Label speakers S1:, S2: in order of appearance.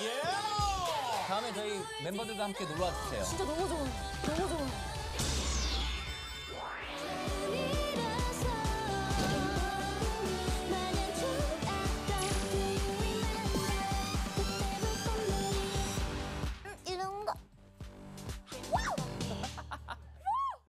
S1: 예. 다음에 저희 멤버들과 함께 놀러 와주세요.
S2: 진짜 너무 좋은.